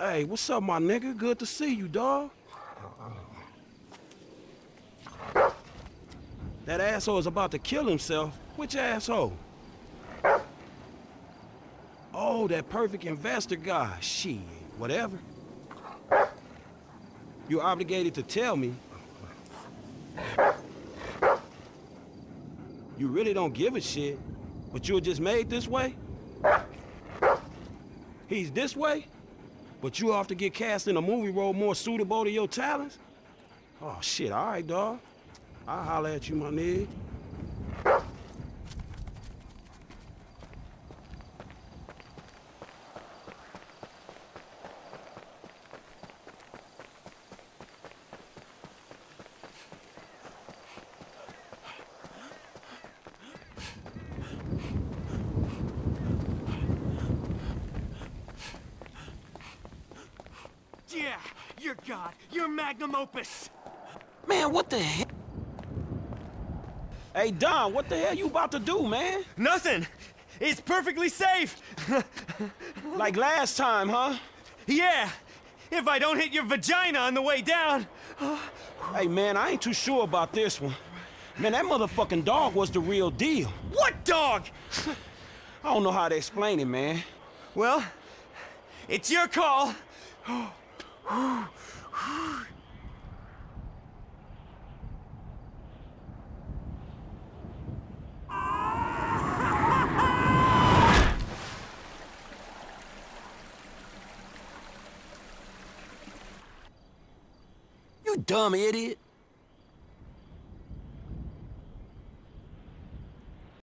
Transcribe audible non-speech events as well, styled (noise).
Hey, what's up, my nigga? Good to see you, dog. That asshole is about to kill himself. Which asshole? Oh, that perfect investor guy. Shit, whatever. You're obligated to tell me. You really don't give a shit, but you're just made this way? He's this way, but you have to get cast in a movie role more suitable to your talents? Oh, shit, all right, dog. I'll holler at you, my nigga. Yeah, you're God. You're magnum opus. Man, what the hell? Hey, Dom, what the hell you about to do, man? Nothing. It's perfectly safe. (laughs) Like last time, huh? yeah, if I don't hit your vagina on the way down. (sighs) Hey, man, I ain't too sure about this one. Man, that motherfucking dog was the real deal. What dog? (sighs) I don't know how to explain it, man. Well, it's your call. (gasps) (gasps) You dumb idiot.